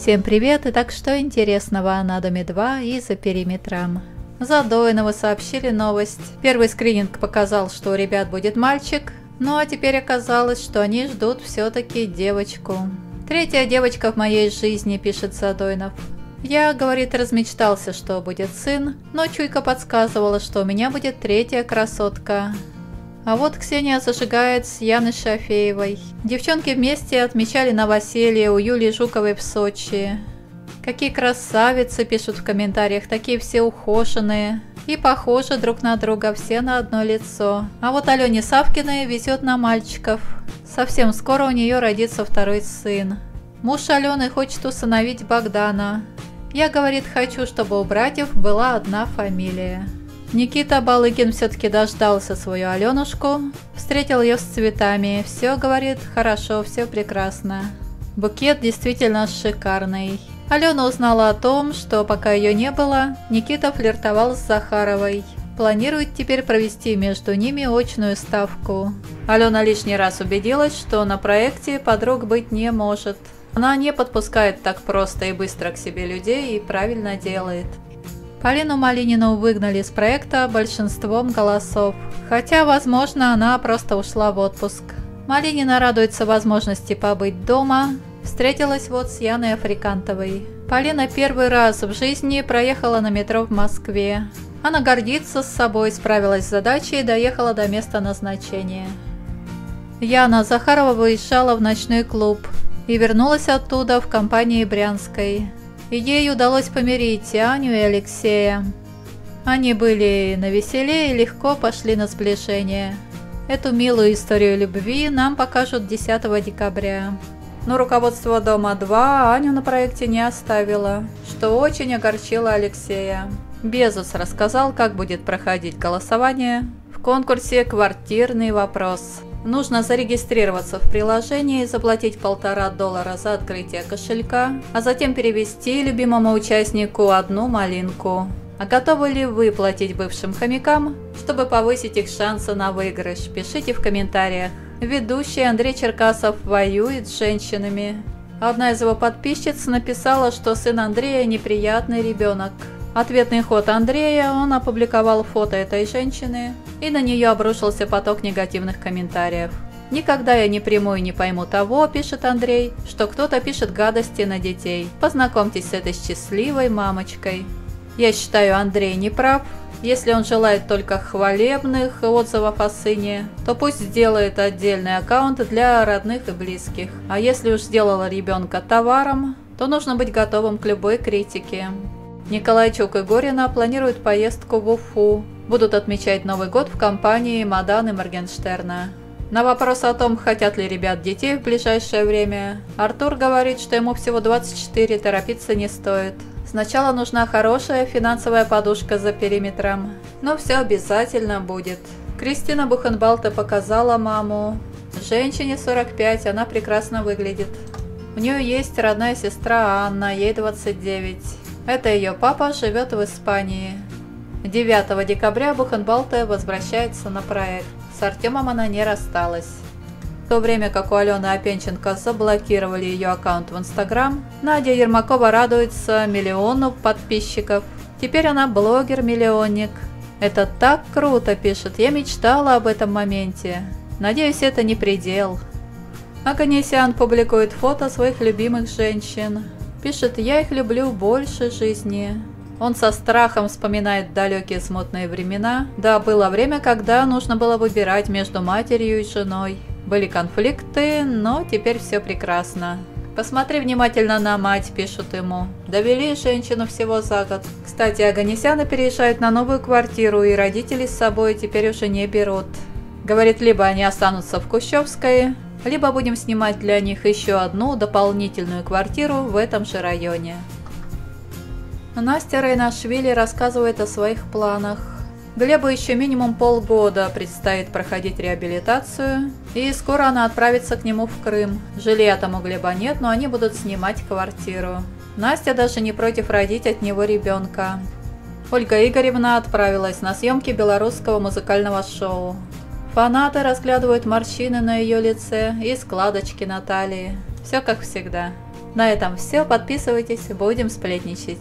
Всем привет! Итак, что интересного на Доме 2 и за периметром? Задойного сообщили новость. Первый скрининг показал, что у ребят будет мальчик, ну а теперь оказалось, что они ждут все-таки девочку. Третья девочка в моей жизни, пишет Задойнов. Я, говорит, размечтался, что будет сын, но чуйка подсказывала, что у меня будет третья красотка. А вот Ксения зажигает с Яной Шафеевой. Девчонки вместе отмечали новоселье у Юлии Жуковой в Сочи. Какие красавицы, пишут в комментариях, такие все ухоженные. И похожи друг на друга, все на одно лицо. А вот Алене Савкиной везет на мальчиков. Совсем скоро у нее родится второй сын. Муж Алены хочет усыновить Богдана. Я, говорит, хочу, чтобы у братьев была одна фамилия. Никита Балыкин все-таки дождался свою Аленушку, встретил ее с цветами. Все, говорит, хорошо, все прекрасно. Букет действительно шикарный. Алена узнала о том, что пока ее не было, Никита флиртовал с Захаровой. Планирует теперь провести между ними очную ставку. Алена лишний раз убедилась, что на проекте подруг быть не может. Она не подпускает так просто и быстро к себе людей и правильно делает. Полину Малинину выгнали с проекта большинством голосов, хотя, возможно, она просто ушла в отпуск. Малинина радуется возможности побыть дома, встретилась вот с Яной Африкантовой. Полина первый раз в жизни проехала на метро в Москве. Она гордится с собой, справилась с задачей и доехала до места назначения. Яна Захарова выезжала в ночной клуб и вернулась оттуда в компании Брянской и ей удалось помирить Аню и Алексея. Они были на веселе и легко пошли на сближение. Эту милую историю любви нам покажут 10 декабря. Но руководство Дома 2 Аню на проекте не оставило, что очень огорчило Алексея. Безус рассказал, как будет проходить голосование в конкурсе «Квартирный вопрос». Нужно зарегистрироваться в приложении, заплатить полтора доллара за открытие кошелька, а затем перевести любимому участнику одну малинку. А готовы ли вы платить бывшим хомякам, чтобы повысить их шансы на выигрыш? Пишите в комментариях. Ведущий Андрей Черкасов воюет с женщинами. Одна из его подписчиц написала, что сын Андрея неприятный ребенок. Ответный ход Андрея, он опубликовал фото этой женщины, и на нее обрушился поток негативных комментариев. «Никогда я не приму и не пойму того, – пишет Андрей, – что кто-то пишет гадости на детей. Познакомьтесь с этой счастливой мамочкой». Я считаю, Андрей не прав. Если он желает только хвалебных отзывов о сыне, то пусть сделает отдельный аккаунт для родных и близких. А если уж сделала ребенка товаром, то нужно быть готовым к любой критике. Николайчук и Горина планируют поездку в Уфу. Будут отмечать Новый год в компании Мадан и Моргенштерна. На вопрос о том, хотят ли ребят детей в ближайшее время, Артур говорит, что ему всего 24, торопиться не стоит. Сначала нужна хорошая финансовая подушка за периметром, но все обязательно будет. Кристина Бухенбалта показала маму. Женщине 45, она прекрасно выглядит. У нее есть родная сестра Анна, ей 29. Это ее папа живет в Испании. 9 декабря Бухенбалте возвращается на проект. С Артемом она не рассталась. В то время как у Алены Опенченко заблокировали ее аккаунт в Инстаграм, Надя Ермакова радуется миллиону подписчиков. Теперь она блогер-миллионник. Это так круто, пишет. Я мечтала об этом моменте. Надеюсь, это не предел. Аганесян публикует фото своих любимых женщин. Пишет, я их люблю больше жизни. Он со страхом вспоминает далекие смутные времена. Да, было время, когда нужно было выбирать между матерью и женой. Были конфликты, но теперь все прекрасно. Посмотри внимательно на мать, пишут ему. Довели женщину всего за год. Кстати, Аганесяны переезжают на новую квартиру, и родители с собой теперь уже не берут. Говорит, либо они останутся в Кущевской, либо будем снимать для них еще одну дополнительную квартиру в этом же районе. Настя Райнашвили рассказывает о своих планах. Глебу еще минимум полгода предстоит проходить реабилитацию, и скоро она отправится к нему в Крым. Жилья там у Глеба нет, но они будут снимать квартиру. Настя даже не против родить от него ребенка. Ольга Игоревна отправилась на съемки белорусского музыкального шоу. Фанаты разглядывают морщины на ее лице и складочки на талии. Все как всегда. На этом все. Подписывайтесь, будем сплетничать.